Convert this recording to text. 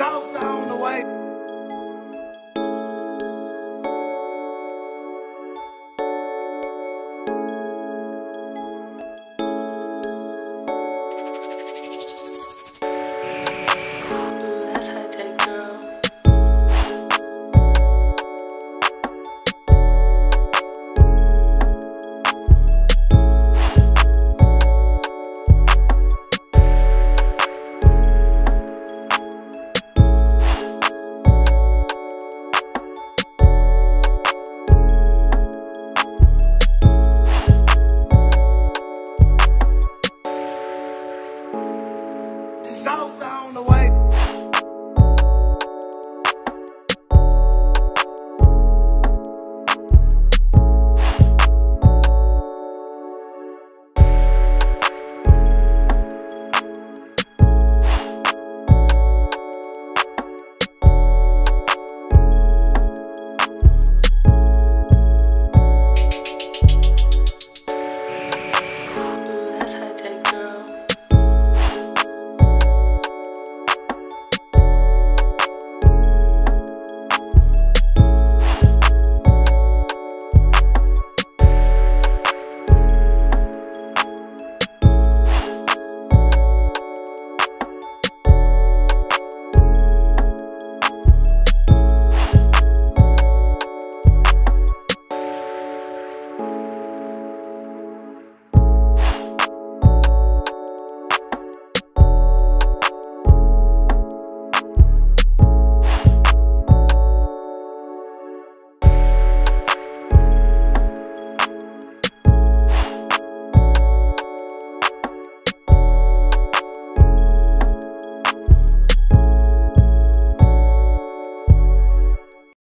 Southside on the way. salsa on the way.